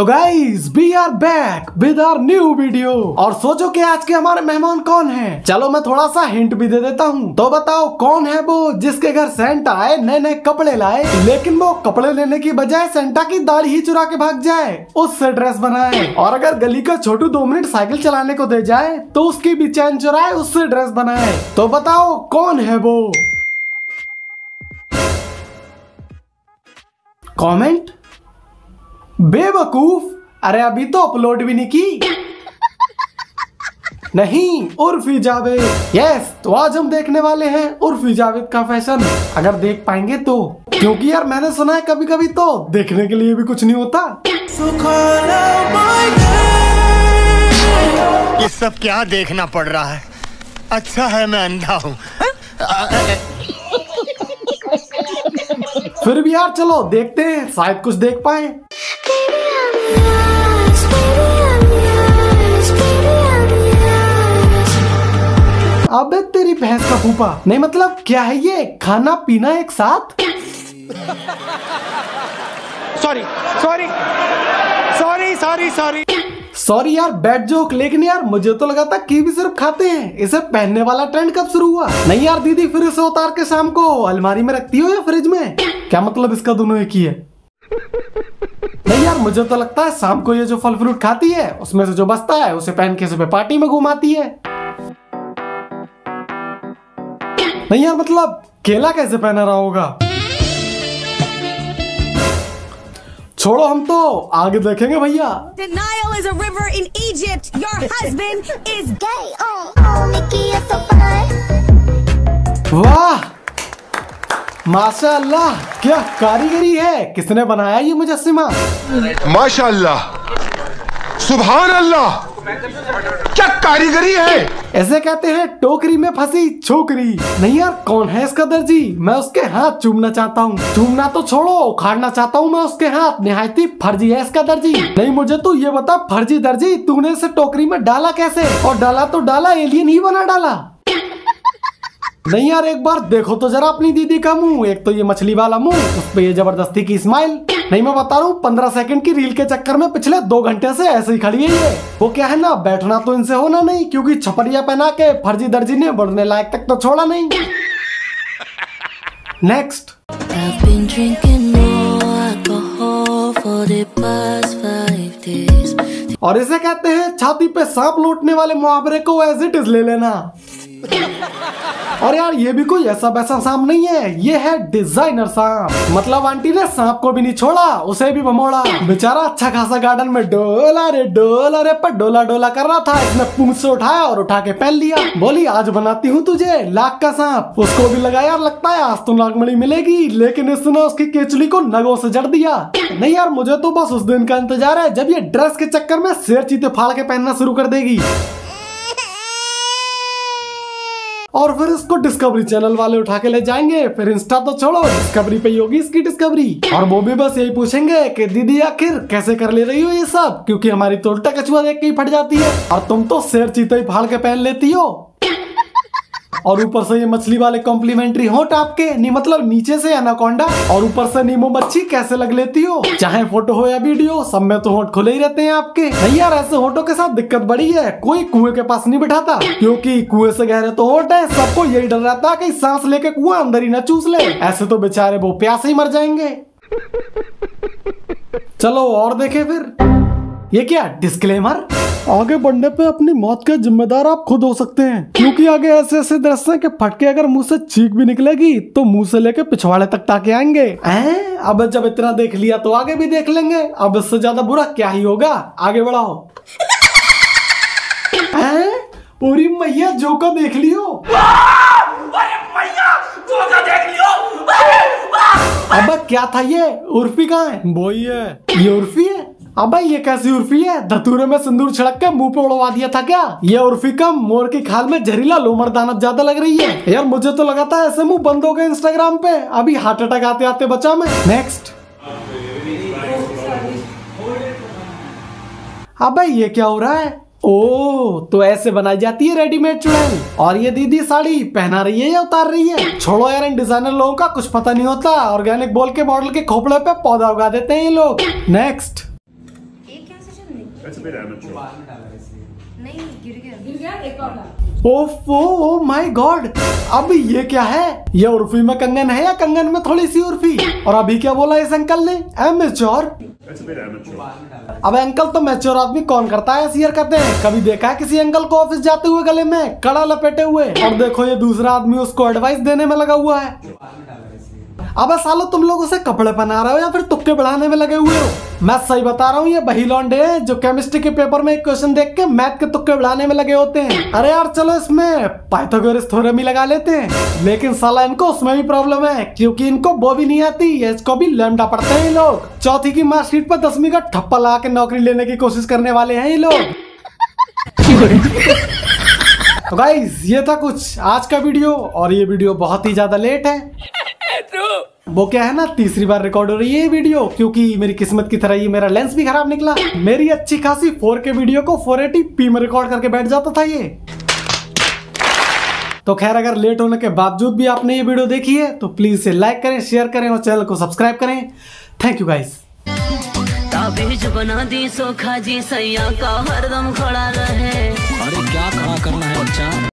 तो guys we are back with our new video और सोचो कि आज के हमारे मेहमान कौन है? चलो मैं थोड़ा सा हिंट भी दे देता हूँ। तो बताओ, कौन है वो जिसके घर सेंटा आए नए नए कपड़े लाए, लेकिन वो कपड़े लेने की बजाय सेंटा की दाढ़ी ही चुरा के भाग जाए, उससे ड्रेस बनाए। और अगर गली का छोटू दो मिनट साइकिल चलाने को दे जाए तो उसकी भी चैन चुराए, उससे ड्रेस बनाए। तो बताओ, कौन है वो? कमेंट बेवकूफ़। अरे अभी तो अपलोड भी नहीं की। नहीं उर्फी जावेद यस तो आज हम देखने वाले हैं उर्फी जावेद का फ़ैशन। अगर देख पाएँगे तो। क्योंकि यार मैंने सुना है कभी कभी तो देखने के लिए भी कुछ नहीं होता। ये सब क्या देखना पड़ रहा है? अच्छा है मैं अंधा हूँ। फिर भी यार चलो देखते हैं शायद कुछ देख पाए। फूफा। नहीं मतलब क्या है ये? खाना पीना एक साथ? Sorry sorry sorry sorry sorry sorry यार बैड जोक लेकिन यार मुझे तो लगा था कि भी सिर्फ़ खाते हैं। इसे पहनने वाला ट्रेंड कब शुरू हुआ? नहीं यार दीदी फिर इसे उतार के शाम को अलमारी में रखती हो या फ्रिज में? क्या मतलब इसका दोनों एक ही है? नहीं यार मुझे तो लगता है शाम को ये जो फल फ्रूट खाती है उसमें से जो बचता है उसे पहन के सुबह पार्टी में घुमाती है। नहीं यार मतलब केला कैसे पहना रहा होगा? छोड़ो हम तो आगे देखेंगे भैया। The is a river in Egypt. Your husband is Gay, oh, Mickey, you're so fine. वाह! माशाअल्लाह क्या कारीगरी है। किसने बनाया ये मुजस्सिमा माशाअल्लाह सुभान अल्लाह। क्या कारीगरी है? ऐसे कहते हैं, टोकरी में फंसी छोकरी। नहीं यार, कौन है इसका दर्जी? मैं उसके हाथ चूमना चाहता हूँ। चूमना तो छोड़ो, उखाड़ना चाहता हूँ मैं उसके हाथ। निहायती फर्जी है इसका दर्जी। नहीं, मुझे तू ये बता, फर्जी दर्जी, तूने इसे टोकरी में डाला कैसे? और डाला तो डाला एलियन ही बना डाला। नहीं यार, एक बार देखो तो जरा अपनी दीदी का मुँह। एक तो ये मछली वाला मुँह, उस पे ये ज़बरदस्ती की स्माइल नहीं मैं बता रहा हूँ पंद्रह सेकंड की रील के चक्कर में पिछले दो घंटे से ऐसे ही खड़ी है ये। वो क्या है ना बैठना तो इनसे होना नहीं क्योंकि छपरिया पहना के फर्जी दर्जी ने बढ़ने लायक तक तो छोड़ा नहीं। नेक्स्ट. और इसे कहते हैं छाती पे सांप लौटने वाले मुहावरे को एज इट इज़ ले लेना। और यार, ये भी कोई ऐसा वैसा सांप नहीं है। ये है डिज़ाइनर सांप। मतलब आंटी ने सांप को भी नहीं छोड़ा, उसे भी बमोड़ा बेचारा अच्छा खासा गार्डन में डोला रे डोला रे, पर डोला डोला कर रहा था। इसने पूछ से उठाया और उठा के पहन लिया। बोली, आज बनाती हूँ तुझे लाख का सांप। उसको भी लगा, यार, लगता है आज तो नागमणि मिलेगी। लेकिन इसने उसकी केचुली को नगों से जड़ दिया। नहीं यार, मुझे तो बस उस दिन का इंतज़ार है, जब ये ड्रेस के चक्कर में शेर चीते फाड़ के पहनना शुरू कर देगी। और फिर इसको डिस्कवरी चैनल वाले उठा के ले जाएँगे। फिर इंस्टा तो छोड़ो डिस्कवरी पे ही होगी इसकी डिस्कवरी और वो भी बस यही पूछेंगे कि, दीदी, आखिर कैसे कर ले रही हो ये सब? क्योंकि हमारी तो उल्टा कछुआ देख के ही फट जाती है। और तुम तो शेर चीते ही फाड़ के पहन लेती हो। और ऊपर से ये मछली वाले कॉम्प्लीमेंट्री होट आपके। नहीं मतलब नीचे से एनाकोंडा और ऊपर से नीमो मच्छी, कैसे लग लेती हो? चाहे फ़ोटो हो या वीडियो सब में तो होट खुले ही रहते हैं आपके। नहीं यार, ऐसे होटो के साथ दिक्कत बड़ी है। कोई कुएँ के पास नहीं बिठाता, क्योंकि कुएँ से गहरे तो होट है। सबको यही डर रहता है कि सांस लेके कुआँ अंदर ही न चूस ले। ऐसे तो बेचारे वो प्यासे ही मर जाएँगे। चलो और देखे फिर। ये क्या डिस्क्लेमर आगे बढ़ने पे अपनी मौत के जिम्मेदार आप खुद हो सकते हैं। क्योंकि आगे ऐसे ऐसे दृश्य हैं कि फटके अगर मुँह से चीख भी निकलेगी तो मुँह से लेके पिछवाड़े तक टाके आएँगे। हैं? अब जब इतना देख लिया तो आगे भी देख लेंगे। अब इससे ज़्यादा बुरा क्या ही होगा? आगे बढ़ाओ। हैं? पूरी मैया जो का देख लियो। अब क्या था ये? उर्फी कहाँ है? वो ही है। ये उर्फी? अब ये कैसी उर्फी है? धतूरे में सिंदूर छिड़क के मुँह पे उड़वा दिया था क्या? ये उर्फी कम मोर की खाल में जहरीला लोमर दानत ज़्यादा लग रही है। यार, मुझे तो लगा था ऐसे मुँह बंद हो गए इंस्टाग्राम पे। अभी हार्ट अटैक आते आते बचा मैं। नेक्स्ट अबे, ये क्या हो रहा है? ओ तो ऐसे बनाई जाती है रेडीमेड चुड़ैल। और ये दीदी साड़ी पहना रही है या उतार रही है? छोड़ो यार, इन डिज़ाइनर लोगों का कुछ पता नहीं होता। ऑर्गेनिक बोल के मॉडल के खोपड़े पे पौधा उगा देते हैं ये लोग। नेक्स्ट नहीं गिर गया। ओफो ओ माय गॉड अब ये क्या है? ये उर्फी में कंगन है या कंगन में थोड़ी सी उर्फी? और अभी क्या बोला इस अंकल ने? एमेच्योर अब अंकल तो मैच्योर आदमी कौन करता है? ऐसी हरकतें कभी देखा है किसी अंकल को ऑफ़िस जाते हुए गले में? कड़ा लपेटे हुए? और देखो ये दूसरा आदमी उसको एडवाइस देने में लगा हुआ है। अबे सालो तुम लोग उसे कपड़े पहना रहे हो या फिर तुक्के बढ़ाने में लगे हुए हो? मैं सही बता रहा हूँ, ये वही लौंडे हैं जो केमिस्ट्री के पेपर में एक क्वेश्चन देख के मैथ के तुक्के बढ़ाने में लगे होते हैं। अरे यार, चलो इसमें पाइथागोरस थ्योरम ही लगा लेते हैं। लेकिन साला इनको उसमें भी प्रॉब्लम है, क्योंकि इनको वो भी नहीं आती है इसको भी लैमडा पढ़ते हैं ये लोग। चौथी की मार्कशीट पर दसवीं का ठप्पा लगा के नौकरी लेने की कोशिश करने वाले हैं ये लोग। तो गाइज़ ये था कुछ आज का वीडियो और ये वीडियो बहुत ही ज़्यादा लेट है। वो क्या है ना तीसरी बार रिकॉर्ड हो रही है ये वीडियो क्योंकि मेरी किस्मत की तरह ये मेरा लेंस भी खराब निकला। मेरी अच्छी खासी 4K वीडियो को 480p में रिकॉर्ड करके बैठ जाता था ये। तो खैर अगर लेट होने के बावजूद भी आपने ये वीडियो देखी है तो प्लीज़ इसे लाइक करें शेयर करें और चैनल को सब्सक्राइब करें। थैंक यू गाइस ताबीज बना दी सोखा जी सैया का हरदम खड़ा रहे। अरे क्या खड़ा करना है बच्चा?